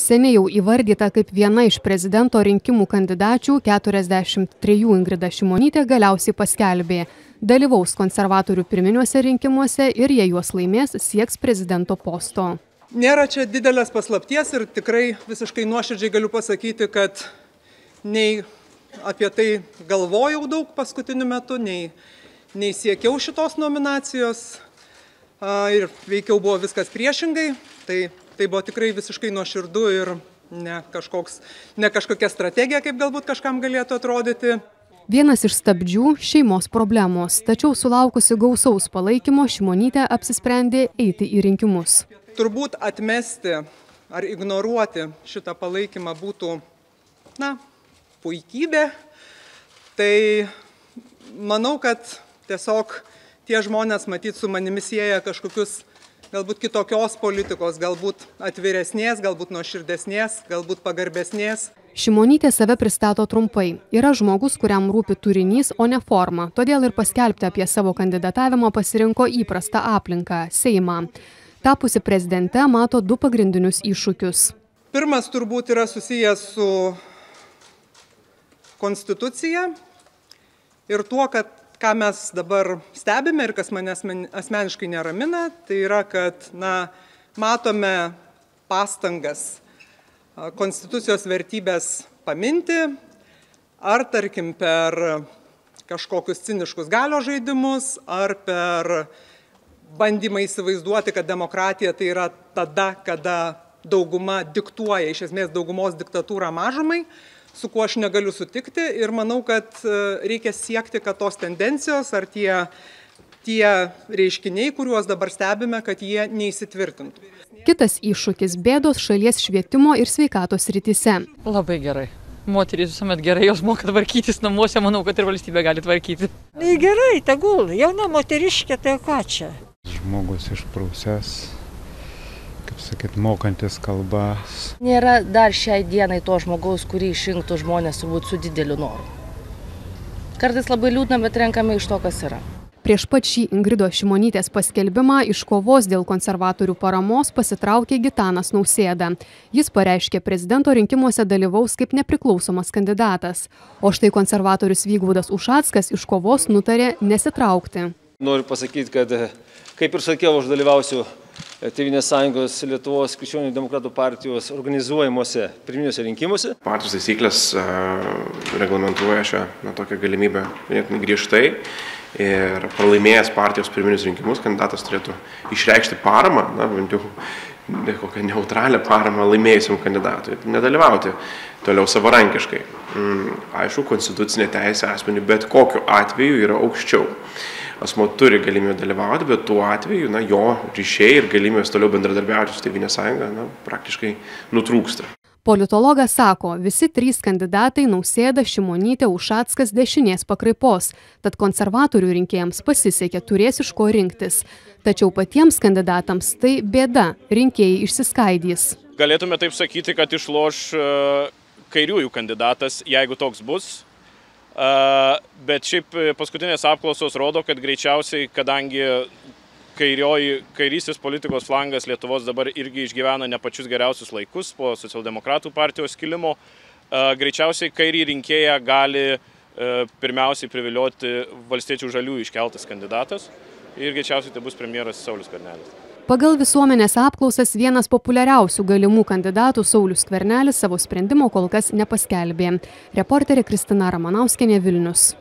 Seniai jau įvardyta kaip viena iš prezidento rinkimų kandidačių 43 Ingrida Šimonytė galiausiai paskelbė. Dalyvaus konservatorių pirminiuose rinkimuose ir jei juos laimės, sieks prezidento posto. Nėra čia didelės paslapties ir tikrai visiškai nuoširdžiai galiu pasakyti, kad nei apie tai galvojau daug paskutiniu metu, nei, nei siekiau šitos nominacijos ir veikiau buvo viskas priešingai. Tai, tai buvo tikrai visiškai nuoširdu ir ne, kažkoks, ne kažkokia strategija, kaip galbūt kažkam galėtų atrodyti. Vienas iš stabdžių - šeimos problemos, tačiau sulaukusi gausaus palaikymo Šimonytė apsisprendė eiti į rinkimus turbūt atmesti ar ignoruoti šitą palaikymą būtų, na, puikybė. Tai manau, kad tiesiog tie žmonės matyt su manimi sieja kažkokius galbūt kitokios politikos, galbūt atviresnės, galbūt nuoširdesnės, galbūt pagarbesnės. Šimonytė save pristato trumpai. Yra žmogus, kuriam rūpi turinys, o ne forma. Todėl ir paskelbti apie savo kandidatavimą pasirinko įprastą aplinką - Seimą tapusi prezidente mato du pagrindinius iššūkius. Pirmas turbūt yra susijęs su konstitucija ir tuo, kad ką mes dabar stebime ir kas mane asmeniškai neramina, tai yra, kad na, matome pastangas konstitucijos vertybės paminti, ar tarkim per kažkokius ciniškus galio žaidimus, ar per bandymai įsivaizduoti, kad demokratija tai yra tada, kada dauguma diktuoja, iš esmės daugumos diktatūrą mažumai, su kuo aš negaliu sutikti ir manau, kad e, reikia siekti, kad tos tendencijos ar tie, tie reiškiniai, kuriuos dabar stebime, kad jie neįsitvirtintų. Kitas iššūkis - bėdos šalies švietimo ir sveikatos rytise. Labai gerai. Moterys visuomet gerai, jos moka tvarkytis namuose, manau, kad ir valstybė gali tvarkyti. Tai gerai, tegul, jauna moteriškė, tai ką čia? žmogus išprusęs, kaip sakyt, mokantis kalbas. Nėra dar šiai dienai to žmogaus, kurį išrinktų žmonės turbūt su dideliu noru. Kartais labai liūdna, bet renkame iš to, kas yra. Prieš pat šį Ingrido Šimonytės paskelbimą iš kovos dėl konservatorių paramos pasitraukė Gitanas Nausėda. Jis pareiškė, prezidento rinkimuose dalyvaus kaip nepriklausomas kandidatas. O štai konservatorius Vygaudas Ušackas iš kovos nutarė nesitraukti. Noriu pasakyti, kad Kaip ir sakiau, aš dalyvausiu e, Tevinės sąjungos Lietuvos krikščionių demokratų partijos organizuojamuose pirminiuose rinkimuose. Partijos taisyklės uh, reglamentuoja šią na, tokią galimybę griežtai ir pralaimėjęs partijos pirminius rinkimus kandidatas turėtų išreikšti paramą, na, bent jau ne kokią neutralią paramą laimėjusiam kandidatui, nedalyvauti toliau savarankiškai. Mm, aišku, konstitucinė teisė asmenių bet kokiu atveju yra aukščiau asmo turi galimybę dalyvauti, bet tuo atveju na, jo ryšiai ir galimybės toliau bendradarbiauti su Tevinė sąjunga na, praktiškai nutrūksta. Politologas sako, visi trys kandidatai Nausėda, Šimonytė, Ušackas dešinės pakraipos, tad konservatorių rinkėjams pasisekė, turės iš ko rinktis. Tačiau patiems kandidatams tai bėda, rinkėjai išsiskaidys. Galėtume taip sakyti, kad išloš e, kairiųjų kandidatas, jeigu toks bus, Bet šiaip e, paskutinės apklausos rodo, kad greičiausiai, kadangi kairioji, kairysis politikos flangas Lietuvos dabar irgi išgyvena ne pačius geriausius laikus po socialdemokratų partijos kilimo, greičiausiai kairį rinkėją gali e, pirmiausiai privilioti valstiečių žalių iškeltas kandidatas ir greičiausiai tai bus premjeras Saulis Karnelis. Pagal visuomenės apklausas vienas populiariausių galimų kandidatų Saulis Skvernelis savo sprendimo kol kas nepaskelbė. Reporterė Kristina Ramanauskienė Vilnius.